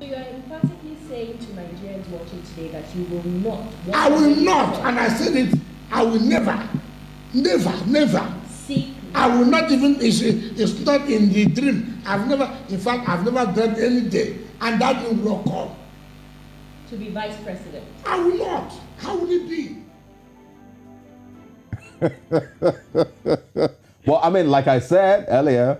So you are emphatically saying to Nigerians watching today that you will not. I will not, and I said it, I will never, never, never. Seek. I will not even, it's, it's not in the dream. I've never, in fact, I've never dreamt any day, and that day will not come. To be vice president. I will not. How will it be? well, I mean, like I said earlier,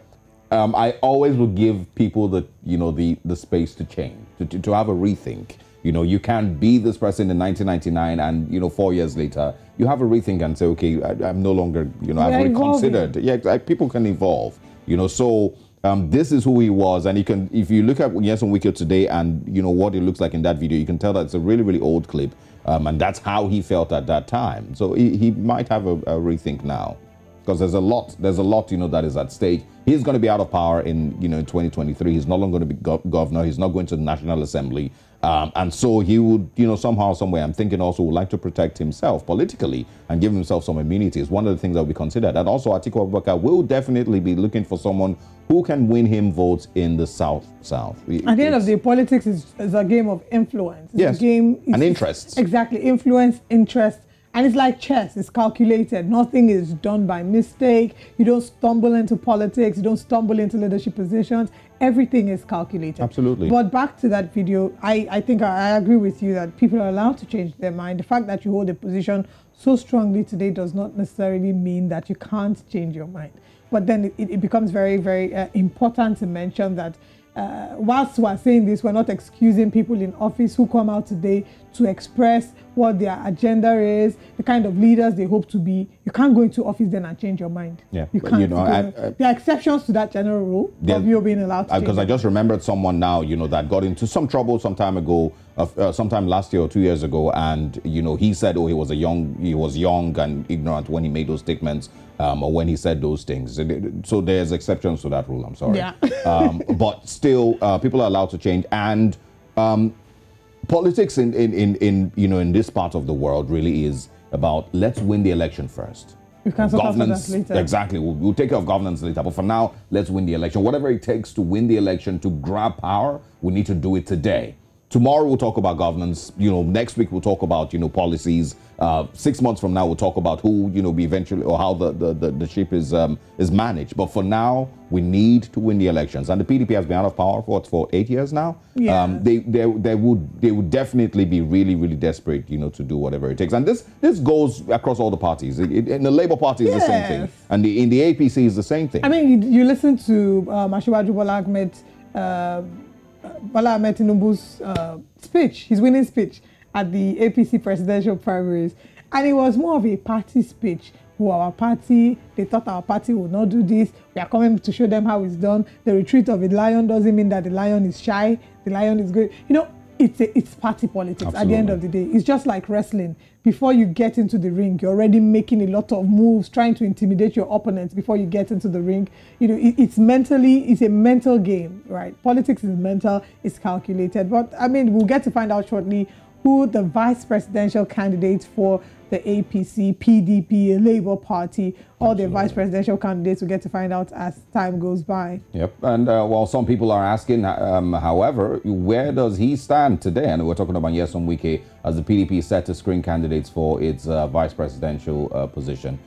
um, I always will give people the you know the the space to change, to, to, to have a rethink. You know, you can't be this person in 1999, and you know, four years later, you have a rethink and say, okay, I, am no longer, you know, I've reconsidered. Yeah, like, people can evolve. You know, so um, this is who he was, and you can, if you look at Nyesom Wike today, and you know what it looks like in that video, you can tell that it's a really, really old clip, um, and that's how he felt at that time. So he, he might have a, a rethink now because there's a lot there's a lot you know that is at stake. He's going to be out of power in you know in 2023 he's no longer going to be gov- governor. He's not going to the national assembly. Um, and so he would you know somehow somewhere i'm thinking also would like to protect himself politically and give himself some immunity. Is one of the things that we be considered. And also atiku abubakar will definitely be looking for someone who can win him votes in the south south. At the end of the day, politics is, is a game of influence. It's Yes, a game and it's- interests. Exactly, influence, interest, and it's like chess. It's calculated. Nothing is done by mistake. You don't stumble into politics. You don't stumble into leadership positions. Everything is calculated. Absolutely. But back to that video, I, I think I, I agree with you that people are allowed to change their mind. The fact that you hold a position so strongly today does not necessarily mean that you can't change your mind. But then it, it becomes very, very uh, important to mention that uh, whilst we're saying this, we're not excusing people in office who come out today to express what their agenda is, the kind of leaders they hope to be. You can't go into office then and change your mind. Yeah, you can't. you know, I- I- there are exceptions to that general rule of you being allowed to. because I just remembered someone now, you know, that got into some trouble some time ago, uh, uh, sometime last year or two years ago, and you know, he said, oh, he was a young, he was young and ignorant when he made those statements, um, or when he said those things. So there's exceptions to that rule. I'm sorry. Yeah. um, but still, uh, people are allowed to change, and um, politics in, in, in, in you know in this part of the world really is about let's win the election first. You can governance later. exactly. We'll, we'll take care of governance later, but for now, let's win the election. Whatever it takes to win the election to grab power, we need to do it today. Tomorrow we'll talk about governance. You know, next week we'll talk about you know policies. Uh, six months from now we'll talk about who you know be eventually or how the the, the, the ship is um, is managed. But for now, we need to win the elections. And the PDP has been out of power for for eight years now. Yeah. Um, they they they would they would definitely be really really desperate you know to do whatever it takes. And this this goes across all the parties. It, it, in the Labour Party is the same thing, Yes. and the, in the APC is the same thing. I mean, you, listen to um, Bola Ahmed, uh, Bola Ahmed Tinubu's uh, speech, his winning speech at the APC presidential primaries, and it was more of a party speech. Who our party? They thought our party would not do this. We are coming to show them how it's done. The retreat of a lion doesn't mean that the lion is shy. The lion is good. You know, it's a, it's party politics at the end of the day. It's just like wrestling. Before you get into the ring, you're already making a lot of moves, trying to intimidate your opponents before you get into the ring. You know, it, it's mentally, it's a mental game, right? Politics is mental, it's calculated. But I mean, we'll get to find out shortly who the vice presidential candidates for the APC, PDP, Labour Party, all the vice presidential candidates. We'll get to find out as time goes by. Yep. And uh, while some people are asking, um, however, where does he stand today? And we're talking about Nyesom Wike as the PDP set to screen candidates for its uh, vice presidential uh, position.